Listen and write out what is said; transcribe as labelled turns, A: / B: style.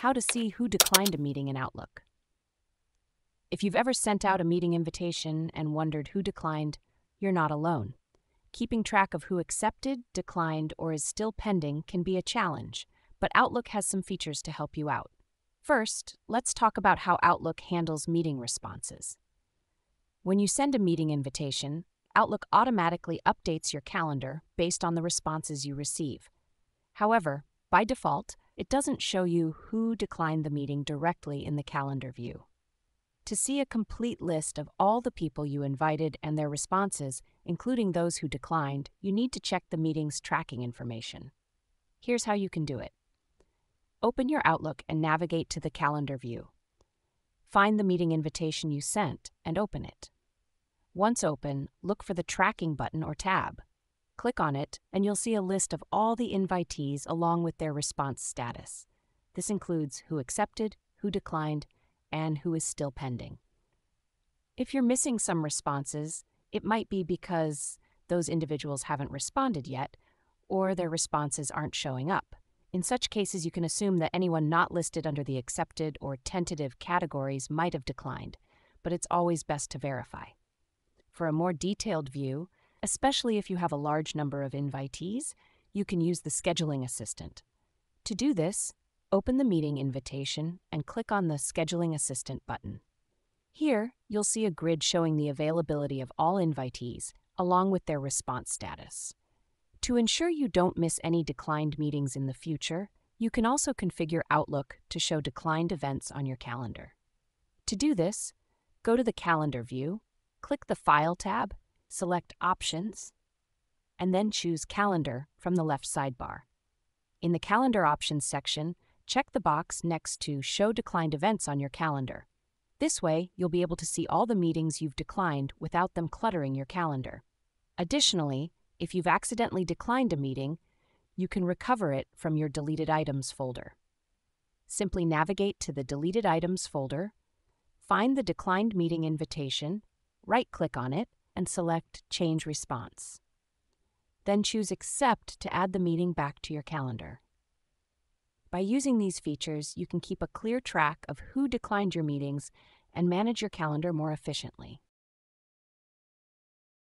A: How to see who declined a meeting in Outlook. If you've ever sent out a meeting invitation and wondered who declined, you're not alone. Keeping track of who accepted, declined, or is still pending can be a challenge, but Outlook has some features to help you out. First, let's talk about how Outlook handles meeting responses. When you send a meeting invitation, Outlook automatically updates your calendar based on the responses you receive. However, by default, it doesn't show you who declined the meeting directly in the calendar view. To see a complete list of all the people you invited and their responses, including those who declined, you need to check the meeting's tracking information. Here's how you can do it. Open your Outlook and navigate to the calendar view. Find the meeting invitation you sent and open it. Once open, look for the Tracking button or tab. Click on it, and you'll see a list of all the invitees along with their response status. This includes who accepted, who declined, and who is still pending. If you're missing some responses, it might be because those individuals haven't responded yet, or their responses aren't showing up. In such cases, you can assume that anyone not listed under the accepted or tentative categories might have declined, but it's always best to verify. For a more detailed view, especially if you have a large number of invitees, you can use the Scheduling Assistant. To do this, open the meeting invitation and click on the Scheduling Assistant button. Here, you'll see a grid showing the availability of all invitees, along with their response status. To ensure you don't miss any declined meetings in the future, you can also configure Outlook to show declined events on your calendar. To do this, go to the Calendar view click the File tab, select Options, and then choose Calendar from the left sidebar. In the Calendar Options section, check the box next to Show Declined Events on your calendar. This way, you'll be able to see all the meetings you've declined without them cluttering your calendar. Additionally, if you've accidentally declined a meeting, you can recover it from your Deleted Items folder. Simply navigate to the Deleted Items folder, find the declined meeting invitation, right-click on it, and select Change Response. Then choose Accept to add the meeting back to your calendar. By using these features, you can keep a clear track of who declined your meetings and manage your calendar more efficiently.